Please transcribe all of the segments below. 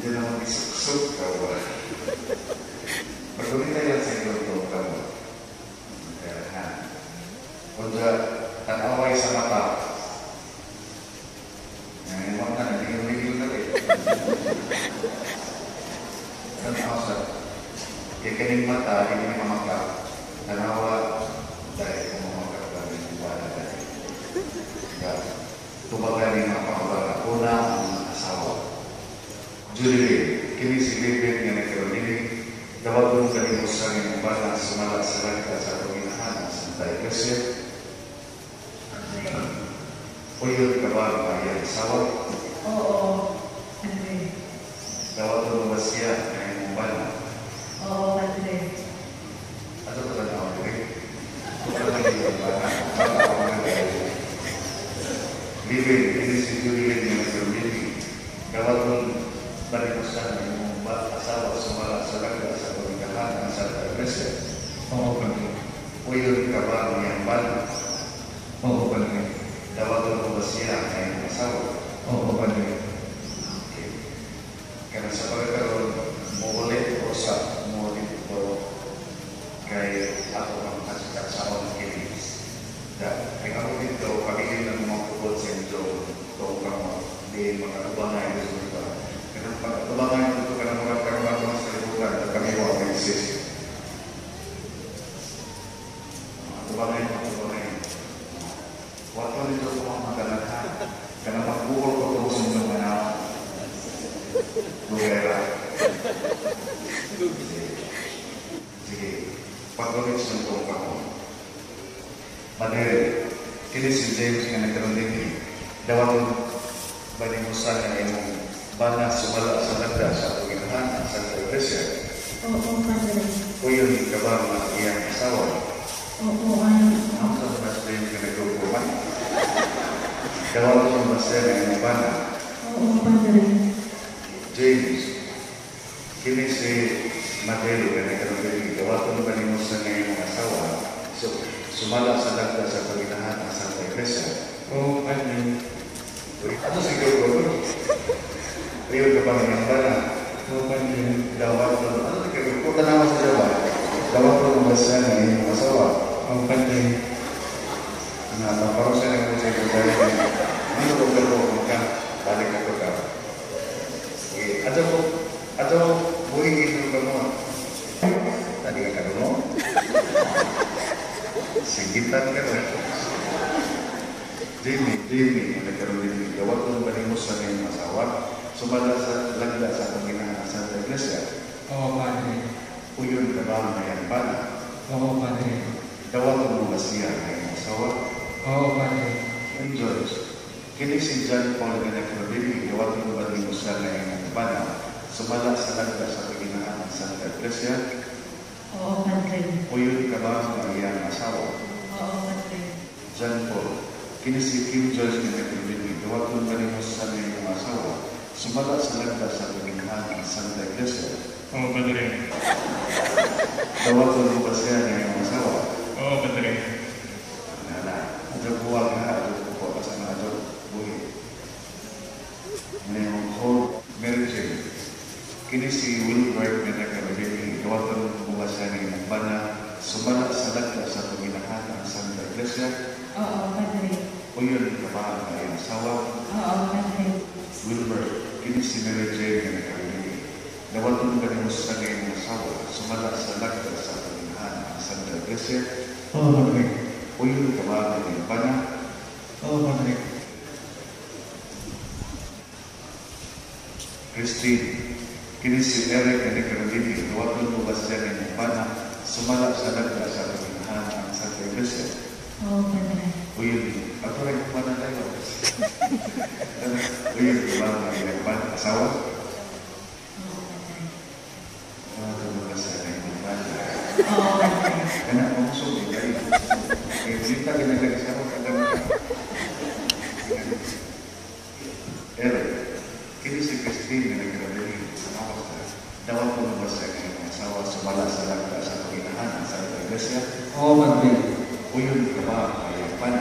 hindi naman isuksok ka ba? Pagkalikas yan sa inyong toong kamo. Kaya ha. Kung tanaway sa mata, ngayon mo na, hindi yung migil na rin. Tanaw sa kikaning mata, hindi mamaka. Tanawa, dahil kung mamaka ka rin, wala dahil. Kaya, tumagaling ang pangawala. Una, ang asawa. Julie, kini si David nga nagkaroon Dawag mong kalimusan ng bala sa langka sa paginahan sa Santa Iglesia. Uyod ka ba ang kanyang asawa? Oo, Padre. Dawag mong basya ng iyong bala. Oo, Padre. Ato ka na ako ka na iyong bala. Bala ako na kayo. Living, ini si Julie nga nagkaroon Dawag mong kalimusan ng iyong bala asawa sumala sa langka sa paginahan sa Santa Iglesia. Oo, Padre. Uyod ka ba ang iyong bala? Oo, Padre. Dawag mong basya ng iyong asawa. Oo, Padre. Karena sa pagkakaroon mo ulit o sa mo dito kay ako ang kasikat sa akong kinis. Da, kaya ako dito, pagiging ng mga kupot sa inyo, ito ka mo, di makatubangay dito dito. Kaya pagkatubangay dito ka na mga karumat mga sa libutan, kami mo ang exist. Makatubangay, makatubangay. Waktu dito ko mga magalahan, karena magbukol ko ito sa mga mga Luera. Sige, pagkawin sa itong kako. Manere, kini si James nga nagkaroon din dawan balimusan imong bana sumala sa lagda sa paginahan sa. Oo, Padre. Kuyon ka ba ang iyang asawa? Oo, ano. Ang sa mas James nga nagkukuman. Bana? Oo, Padre. James, kini si Madelo nga nagkaroon din dawaton ba nimo sa ngayong asawa. So sumala sa dagda sa paginahan ng Santa Iglesia Oo, Padre. Uy, ano siguro ko Ayun ka ba ng bana Oo, Padre. dawaton ano ka ko tanawa sa jawa dawaton ba siya ng ngayong asawa. Oo, Padre. na naparo siya ng mga sa dahil ano ko ka ko ka. Balik ako ka Eh, ato ko ato buhay ito ka mo tadi ka ka mo Sigitan ka na. Jimmy, Jimmy, ang nagkaroon din ng gawat ng balimos sa ngayong asawa, sumala sa lagda sa panginahan sa Santa Iglesia, Oo, Padre. uyon ka ba ang mayang bala, Oo, Padre. dawat mo ba siya ngayong asawa, Oo, Padre. and George, kini si John Paul na nagkaroon ng gawat ng balimos sa ngayong bala, sumala sa lagda sa panginahan sa Santa Iglesia, Oo, Padre. uyon ka ba asawa, Oo, Padre. John Paul, kini si Kim George na nagpilipin, gawat ng balimos sa ngayong asawa, sumala sa lagda sa ng Santa Iglesia, Oo, Padre. gawat ng ba siya ngayong asawa, Oo, Padre. Nana, adyo buwag na, adyo po pa sa mga adyo buhi. Ngayong whole marriage, kini si Wilbert na nagkabili, gawat ng buwa siya ngayong bana, sumala sa lagda sa paginahan ng Santa Iglesia, Oo, Padre. uyon ka ba ang iyong asawa, Oo, Padre. Wilbur, kini si Mary Jane nga nakabili. Nawalong ka mo sa ngayong asawa, sumala sa lagda sa paginahan ng Santa Iglesia, Oo, Padre. uyon ka ba ang iyong bana, Oo, Padre. Christine, kini si Eric nga nakabili. Nawalong ba siya ngayong bana, sumala sa lagda sa paginahan ng Santa Iglesia, Oo, Padre. uyon, ato rin kung bana tayo. Uyon ka ba ang bana, asawa? Oo, Padre. Nawalong mo ba ngayong bana, Oo, Padre. Eric, kini si Christine yang kena dari sama apa Dapat pun bahasa yang sawa semala salah sa paginahan sa iglesia, Oo, Padre. uyun ka ba ay pana?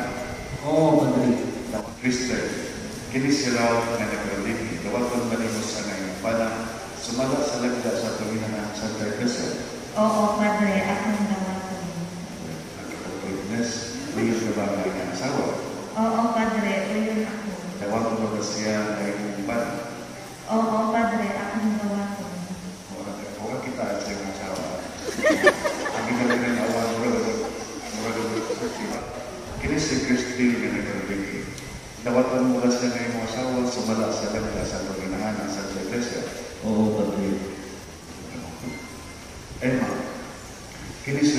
Oo, Padre. Kristen, kini si Raw nga nagkalini, gawaton ba nimo sa ngayong pana, sumala sa lagda sa tuwinan ng Santa Iglesia. Oo, Padre, akong gawaton. Nagkakapagwitness, mayroon ka ba ang kanyang asawa? Oo, Padre, uyon ako. Gawaton ba ba siya ngayong pana? Oo, Padre, akong gawaton. Wala wala kita at sa iyong asawa. Ang ginagawa ng awan, wala ba? Wala ba? Diba? Kini si Christine nga nagkalini, gawaton mo ba siya ngayong asawa, sumala sa lagda sa tuwinahan ng Santa Iglesia. Oo, Padre. Emma, kini si Ronald nga nagkalini, gawaton mo ba siya ngayong pana? Oo, Padre. Kaya wala yung lumanong na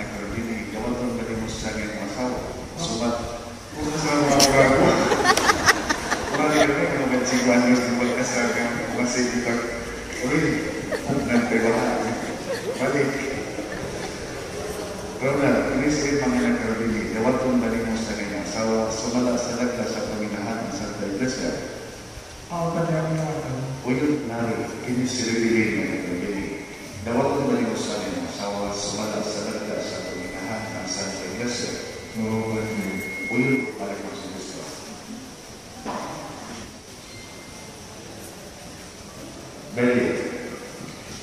nga nagkalini, gawaton ba mo siya ngayong asawa? Sumat. Kung sa mga bago. Wala ka rin mga bensigwan yung simbol ka sa kang masig ito. Uy, nante ba? Balik. Kini si Emma nga nagkalini, gawaton ba mo siya ngayong asawa? Sumala sa lagda sa paminahan ng Santa Iglesia. Oo, Padre, ang gawaton. Uyot nari, kini si Rilin nga nagkalini. Gawaton ba mo siya ngayong asawa? Sumala sa lagda sa paminahan ng Santa Iglesia. Oo, Padre. Uyot, balik mo sa gusto. Beli,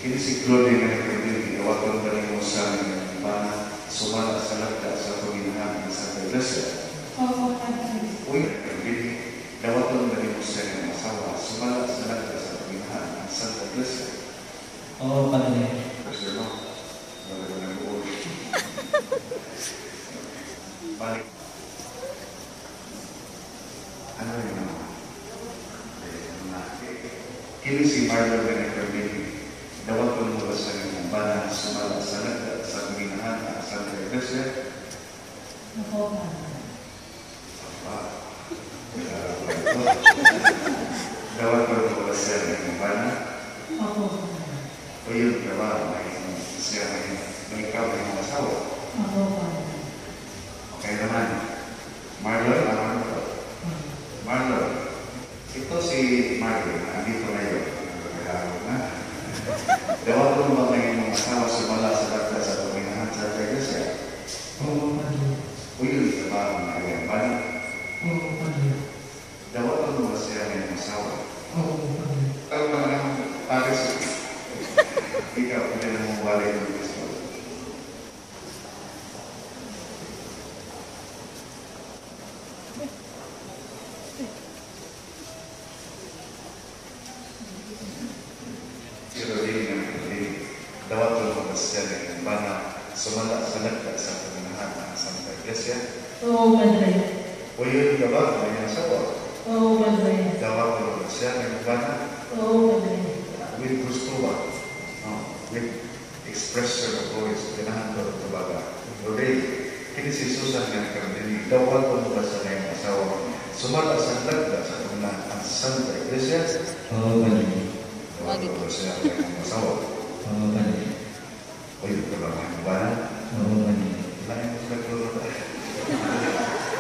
kini si Claudia nga nagkalini, gawaton ba mo siya ngayong pana? Sumala sa lagda sa paminahan ng Santa Iglesia. Oo, Padre. Uy, nagkalini, gawaton ba mo siya ngayong asawa? Sumala sa lagda sa paminahan ng Santa Iglesia. Oo, Padre. Kasi no, wala ko nang uwi. Balik. Ano yun ano? Eh, ano na? Kini si na nagkabili. Dawat ko mo ba sa ng bana sumala sa nagda sa panginahan at sa. Apa? Kaya ko sa ng Padre. O yun? May siya may ikaw may asawa. Padre. Okay naman. Marlon, ito si Marlon, nandito na. Dawa ko ba ngayon mga asawa sumala sa lagda sa tuminahan sa Iglesia? Oo, Padre. Uy, diba ang ngayon? Bani, Oo, Padre. dawa ko ba siya ngayon asawa? Oo, Padre. Ang mga Paris, ikaw, hindi na mong walay ng Kristo. Si Rodin ng Rodin, dawat ko mga siya ng bana, sumala sa lagda sa pagmanahan ng Iglesia. Oo, Padre. O yun ka ba, may asawa? Oo, Padre. Dawat ko mga siya ng bana, Oo, Padre. with gusto ba? No, with expression of voice, ganahan ko ito baga. Today, kini si Susan nga nagkabili, dawal ko mo ba sa ngayong asawa? Sumala sa lagda sa pagmanahan ng Santa Iglesia. Oo, Padre. Dawal ko ba siya ngayong asawa? Oo, Padre. O yun ka ba mga bana? Oo, Padre. Lain mo sa kulot.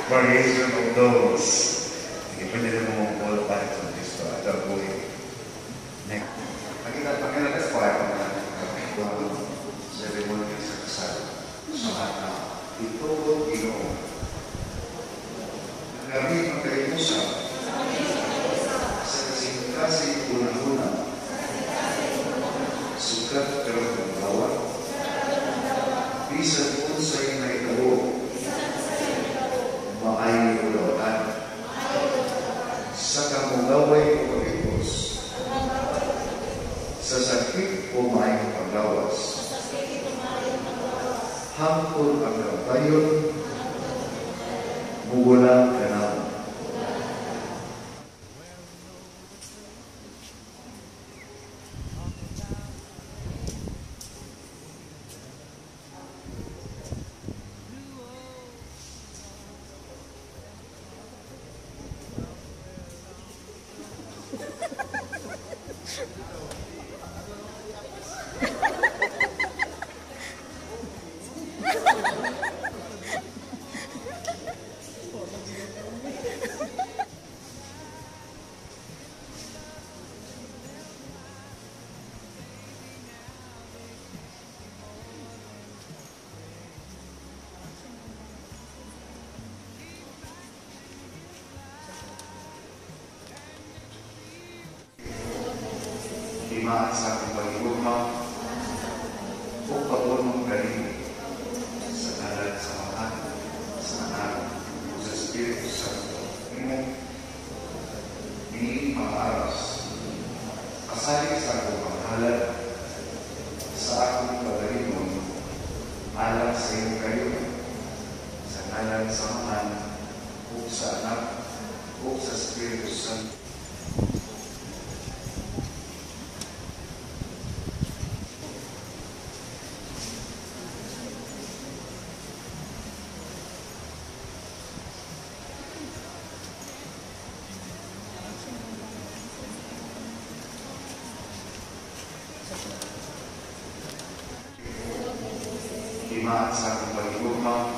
Bueno, y eso son todos. Y después tenemos un poder para esto, a estar muy Sa kamugaway o pagipos, sa sakit o may paglawas, hangtod ang kabayon, timaan sa akong pag-iugma o pag-unong galing sa ngalan sa Ama, sa Anak, sa Espiritu Santo. Imo, diin mga aras, kasali sa akong panghalan, sa akong pagalimon, alam sa iyong kayo, sa ngalan sa o sa Anak, o sa Espiritu Santo. Timaan sa akong pag-iugma o